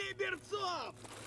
Артемий Берцов!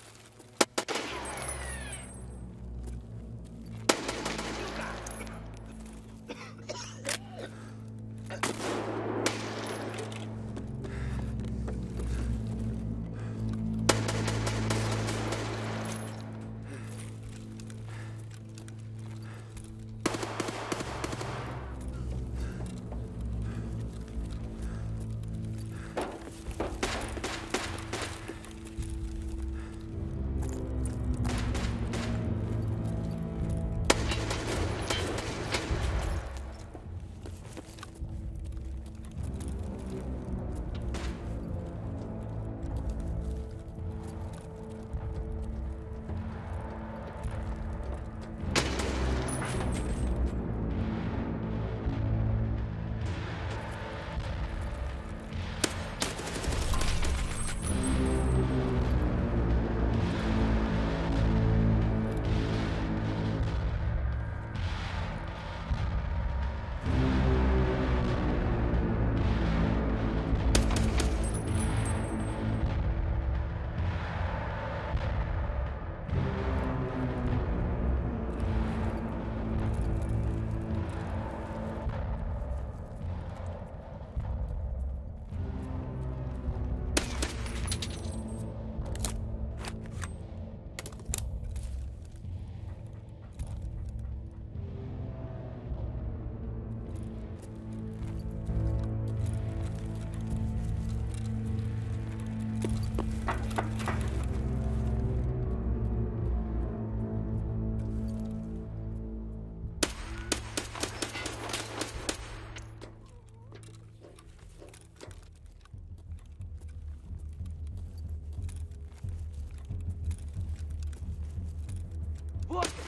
우와.